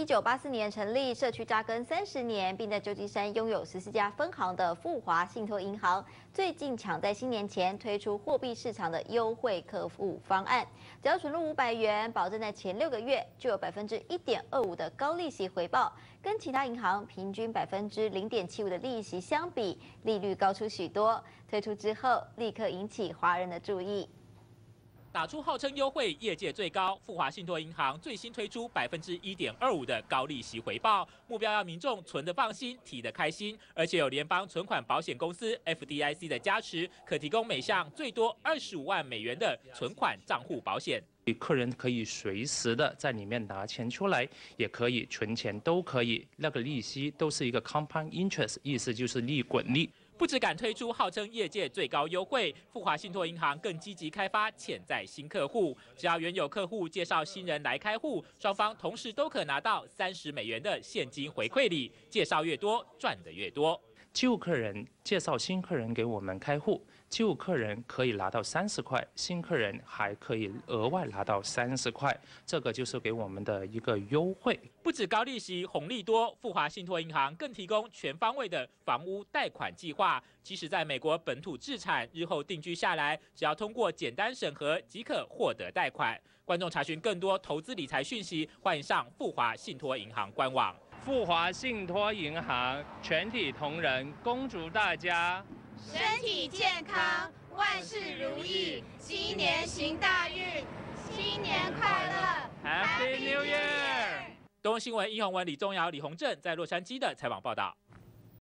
一九八四年成立，社区扎根三十年，并在旧金山拥有十四家分行的富华信托银行，最近抢在新年前推出货币市场的优惠客户方案，只要存入五百元，保证在前六个月就有百分之一点二五的高利息回报，跟其他银行平均百分之零点七五的利息相比，利率高出许多。推出之后，立刻引起华人的注意。打出号称优惠业界最高，富华信托银行最新推出百分之一点二五的高利息回报，目标要民众存得放心，提得开心，而且有联邦存款保险公司 FDIC 的加持，可提供每项最多二十五万美元的存款账户保险。客人可以随时的在里面拿钱出来，也可以存钱，都可以，那个利息都是一个 compound interest，意思就是利滚利。不止敢推出号称业界最高优惠，富华信托银行更积极开发潜在新客户。只要原有客户介绍新人来开户，双方同时都可拿到三十美元的现金回馈礼。介绍越多，赚得越多。旧客人介绍新客人给我们开户，旧客人可以拿到三十块，新客人还可以额外拿到三十块，这个就是给我们的一个优惠。不止高利息红利多，富华信托银行更提供全方位的房屋贷款计划，即使在美国本土置产，日后定居下来，只要通过简单审核即可获得贷款。观众查询更多投资理财讯息，欢迎上富华信托银行官网。富华信托银行全体同仁恭祝大家身体健康，万事如意，新年行大运，新年快乐，Happy New Year！东新闻，易宏文、李宗尧、李宏正在洛杉矶的采访报道。